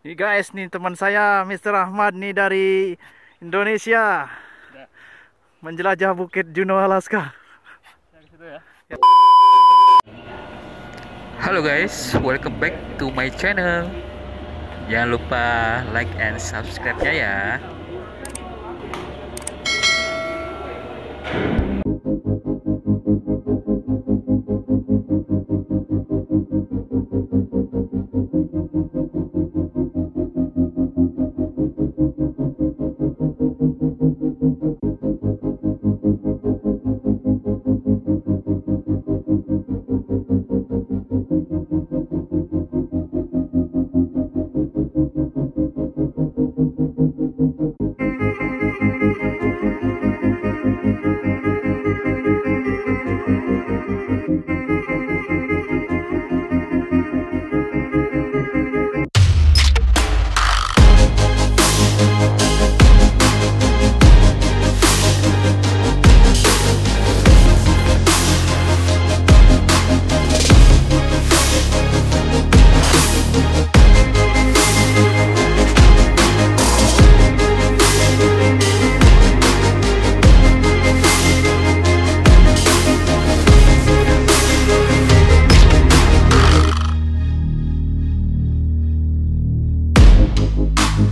Nih guys, nih teman saya Mr. Ahmad nih dari Indonesia. Menjelajah Bukit Juno Alaska. Halo guys, welcome back to my channel. Jangan lupa like and subscribe-nya ya.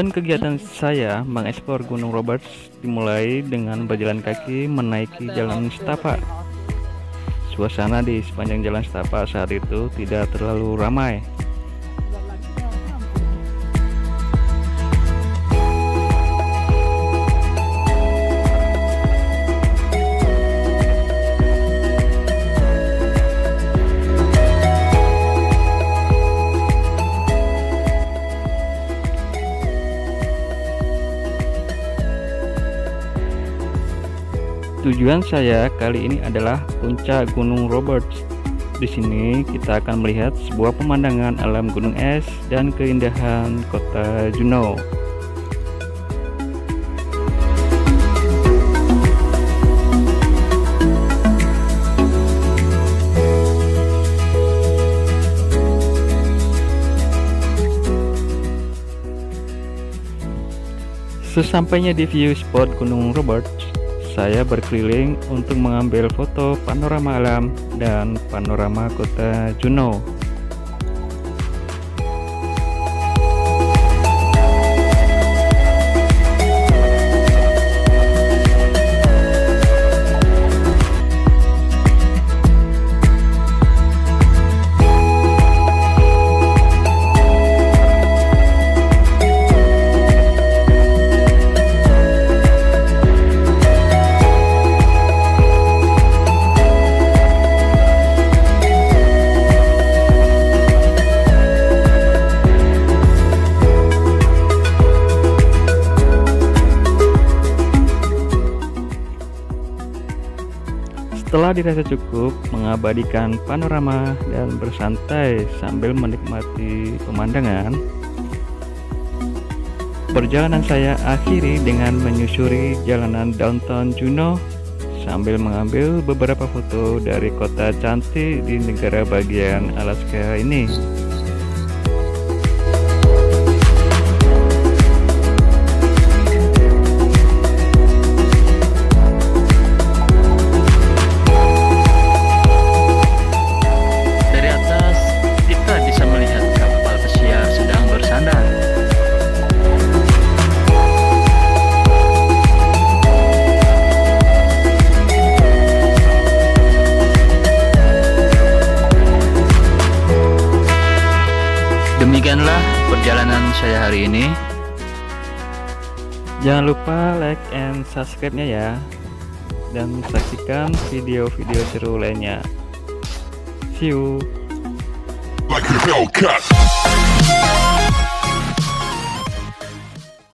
Dan kegiatan saya mengeksplor Gunung Roberts dimulai dengan berjalan kaki menaiki jalan setapak. Suasana di sepanjang jalan setapak saat itu tidak terlalu ramai. Tujuan saya kali ini adalah puncak Gunung Roberts. Di sini kita akan melihat sebuah pemandangan alam gunung es dan keindahan kota Juneau. Sesampainya di view spot Gunung Roberts, saya berkeliling untuk mengambil foto panorama alam dan panorama kota Juneau. Setelah dirasa cukup, mengabadikan panorama dan bersantai sambil menikmati pemandangan, perjalanan saya akhiri dengan menyusuri jalanan downtown Juneau sambil mengambil beberapa foto dari kota cantik di negara bagian Alaska ini. Perjalanan saya hari ini. Jangan lupa like and subscribe-nya ya. Dan saksikan video-video seru lainnya. See you. Like a Hellcat.